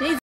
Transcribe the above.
你